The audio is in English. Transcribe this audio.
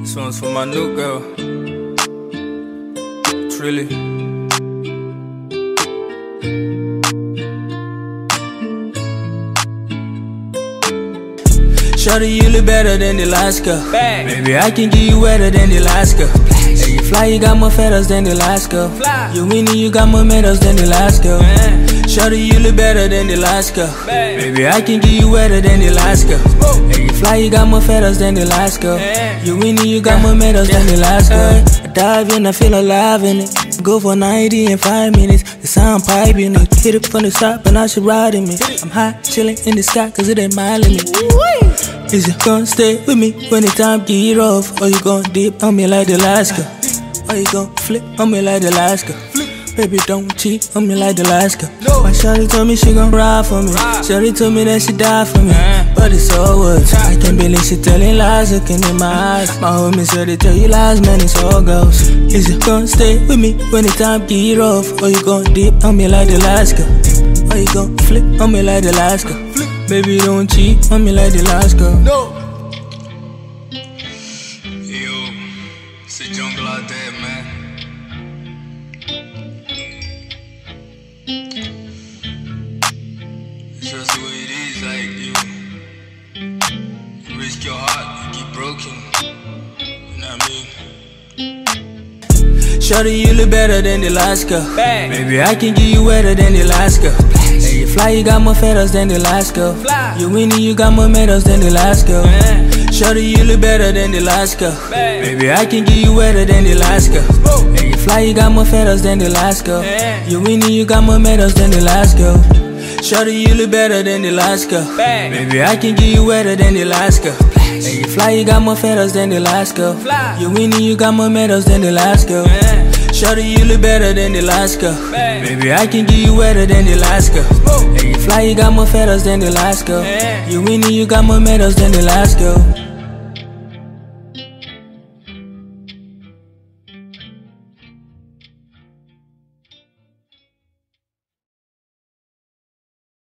This one's for my new girl, Trilly. Shorty, you look better than the last girl. Maybe I can get you wetter than the last girl. Hey, you fly, you got more feathers than the last girl. You winning, you got more medals than the last girl. Shorty, you look better than the last girl. Maybe I can get you wetter than the last girl. Hey, you fly, you got more feathers than the last girl. You winning, you got more medals than the last girl. I dive in, I feel alive in it. Go for 90 in 5 minutes. The sound piping it. Hit it from the top and I should ride in me. I'm high, chilling in the sky cause it ain't my limit. Is you gonna stay with me when the time get rough? Or you gonna dip on me like the last girl? Or you gonna flip on me like the last girl? Baby, don't cheat on me like the last girl. My shawty told me she gon' ride for me. Shawty told me that she died for me. But it's all words. I can't believe she telling lies, looking in my eyes. My homies said they tell you lies, man, it's all girls. Is you gonna stay with me when the time get rough? Or you gon' dip on me like the last girl? Or you gon' flip on me like the last girl? Baby, don't cheat on me like the last girl. No. Yo, it's a jungle out there, man. It's just the way it is, like you, you risk your heart, you get broken. You know what I mean? Shorty, you look better than the last girl. Baby, I can get you wetter than the last girl. Fly, you got more feathers than the last girl. You winning, you got more medals than the last girl. Shorty, you look better than the last girl. Maybe I can get you wetter than the last girl. And you fly, you got more feathers than the last girl. You winning, you got more medals than the last girl. Shorty, you look better than the last girl. Maybe I can get you wetter than the last girl. Hey, you fly, you got more feathers than the last girl. You winning, you got more medals than the last girl. Shorty, you look better than the last girl. Maybe I can get you wetter than the last girl. Hey, you fly, you got more feathers than the last girl. You winning, you got more medals than the last girl.